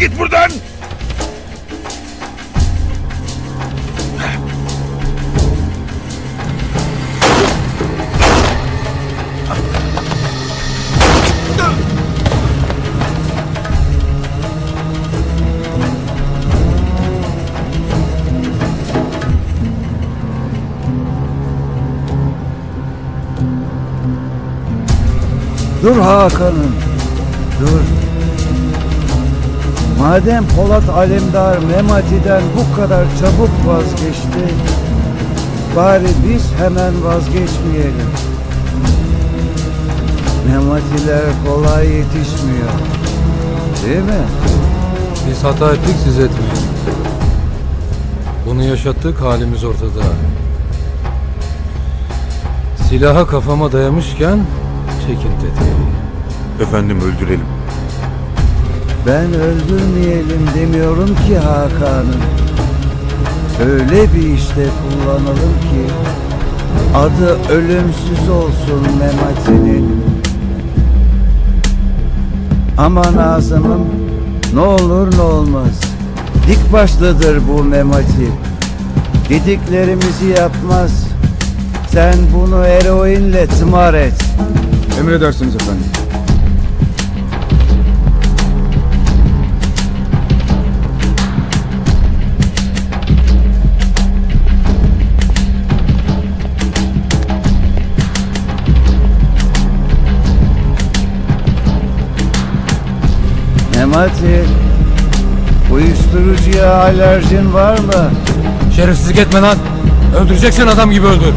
Git buradan. Dur Hakan'ım. Dur. Madem Polat Alemdar Memati'den bu kadar çabuk vazgeçti, bari biz hemen vazgeçmeyelim. Mematiler kolay yetişmiyor. Değil mi? Biz hata ettik siz etmeyin. Bunu yaşattık halimiz ortada. Silaha kafama dayamışken çekin tetiği. Efendim öldürelim. Ben öldürmeyelim demiyorum ki Hakan'ım. Öyle bir işte kullanalım ki adı ölümsüz olsun Memati'nin. Ama Nazım'ım ne olur ne olmaz. Dik başlıdır bu Memati. Dediklerimizi yapmaz. Sen bunu eroinle tımar et. Emredersiniz efendim. Memati, uyuşturucuya alerjin var mı? Şerefsizlik etme lan. Öldüreceksen adam gibi öldür.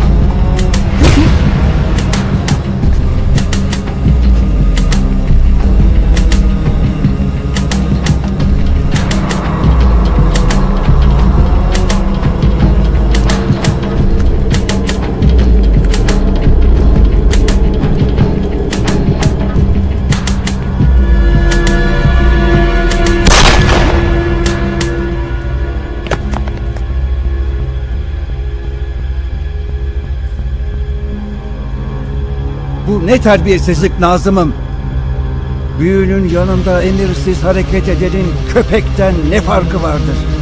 Ne terbiyesizlik Nazım'ım. Büyünün yanında emirsiz hareket edenin köpekten ne farkı vardır?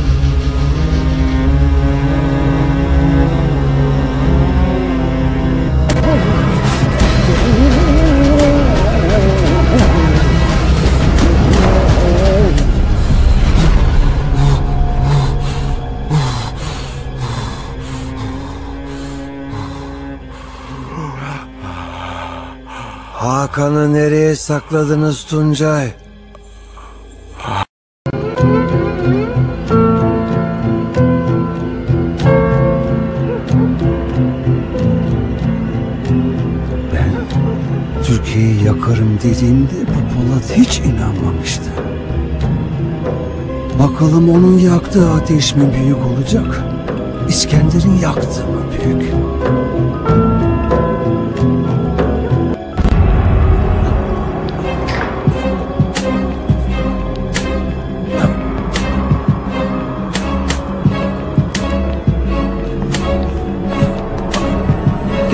Hakan'ı nereye sakladınız Tuncay? Ben Türkiye'yi yakarım dediğimde bu Polat hiç inanmamıştı. Bakalım onun yaktığı ateş mi büyük olacak? İskender'in yaktığı mı büyük?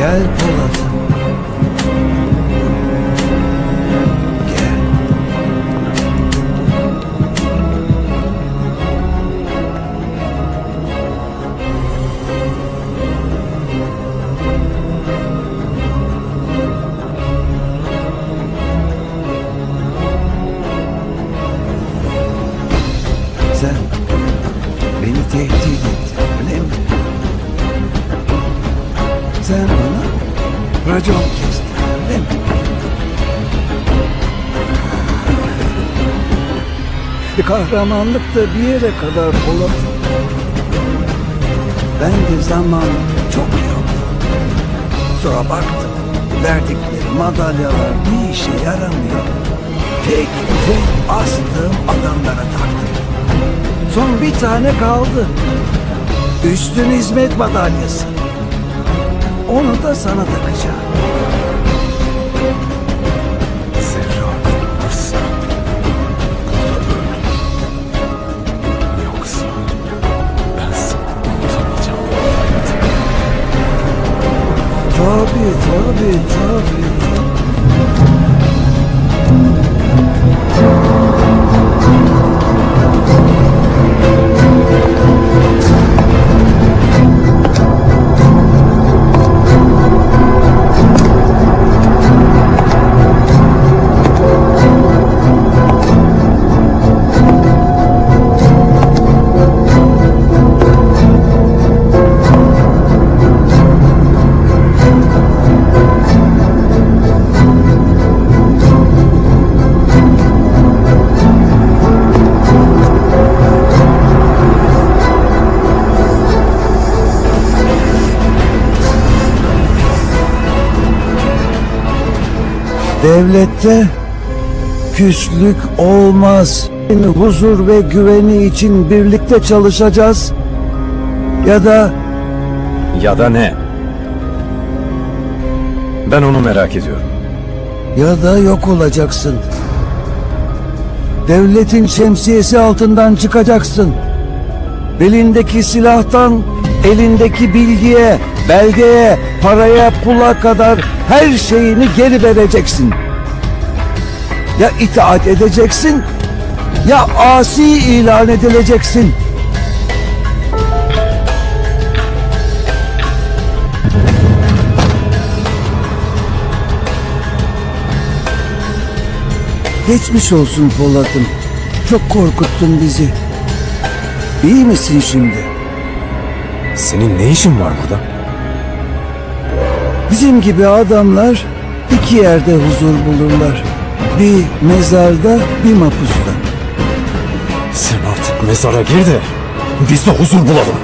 Gel Kahramanlık da bir yere kadar Polat. Ben de zamanında çok yaptım. Sonra baktım verdikleri madalyalar bir işe yaramıyor. Tek tek astığım adamlara taktım. Son bir tane kaldı. Üstün hizmet madalyası. Onu da sana takacağım. Love it, love it, love it. Devlette küslük olmaz. Huzur ve güveni için birlikte çalışacağız. Ya da Ya da ne? Ben onu merak ediyorum. ya da yok olacaksın. Devletin şemsiyesi altından çıkacaksın. Belindeki silahtan elindeki bilgiye, belgeye, paraya, pula kadar her şeyini geri vereceksin. Ya itaat edeceksin ya asi ilan edileceksin. Geçmiş olsun Polat'ım. Çok korkuttun bizi. İyi misin şimdi? Senin ne işin var burada? Bizim gibi adamlar iki yerde huzur bulurlar. Bir mezarda, bir mapusta. Sen artık mezara gir de biz de huzur bulalım.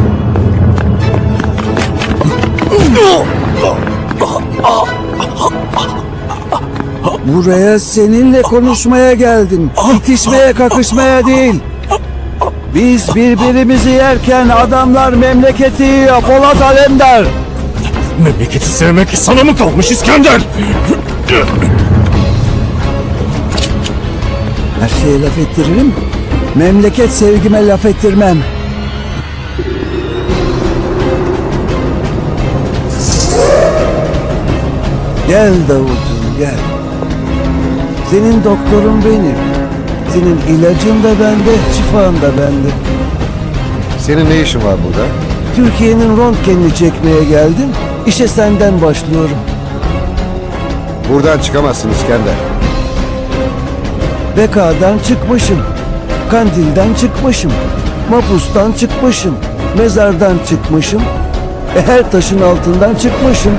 Buraya seninle konuşmaya geldim. İtişmeye, kakışmaya değil. Biz birbirimizi yerken adamlar memleketi yiyor Polat Alemdar. Memleketi sevmek sana mı kalmış İskender? Her şeye laf ettiririm. Memleket sevgime laf ettirmem. Gel Davut'um gel. Senin doktorun benim. Senin ilacın da bende, şifan da bende. Senin ne işin var burada? Türkiye'nin röntgenini çekmeye geldim. İşe senden başlıyorum. Buradan çıkamazsın İskender. Beka'dan çıkmışım. Kandil'den çıkmışım. Mapus'tan çıkmışım. Mezardan çıkmışım. E her taşın altından çıkmışım.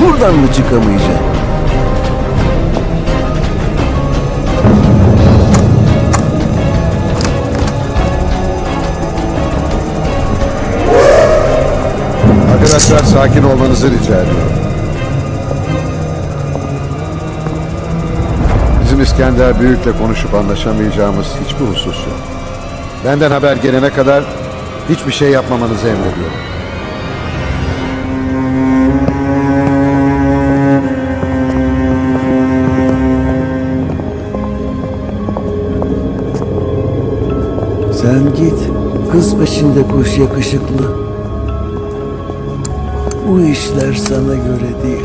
Buradan mı çıkamayacağım? Arkadaşlar sakin olmanızı rica ediyorum. Bizim İskender Büyük'le konuşup anlaşamayacağımız hiçbir husus yok. Benden haber gelene kadar hiçbir şey yapmamanızı emrediyorum. Sen git. Kız peşinde koş yakışıklı. Bu işler sana göre değil.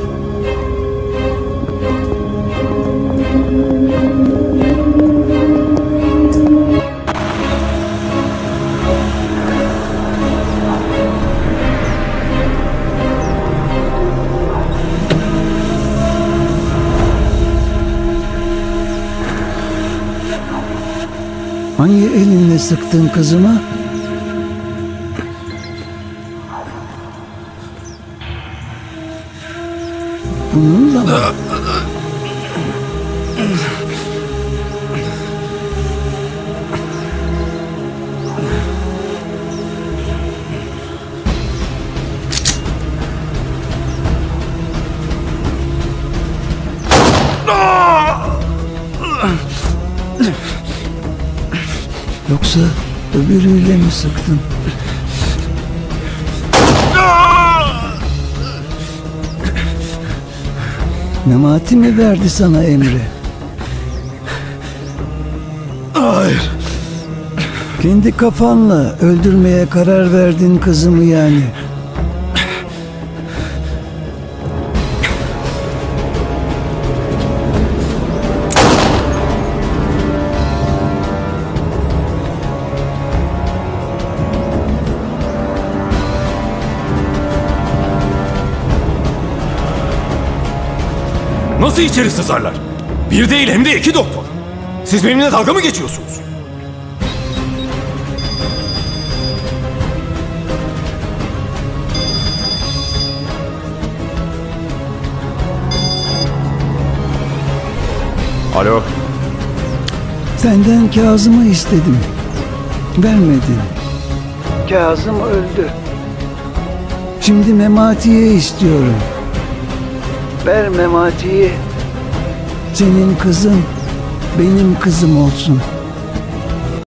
Hangi elinle sıktın kızıma? Bununla mı? Yoksa öbürüyle mi sıktın? Memati mi verdi sana emri? Hayır. Kendi kafanla öldürmeye karar verdin kızımı yani. Nasıl içeri sızarlar? Bir değil hem de iki doktor. Siz benimle dalga mı geçiyorsunuz? Alo. Senden Kazım'ı istedim. Vermedin. Kazım öldü. Şimdi Memati'yi istiyorum. Ver Memati'yi. Senin kızın benim kızım olsun.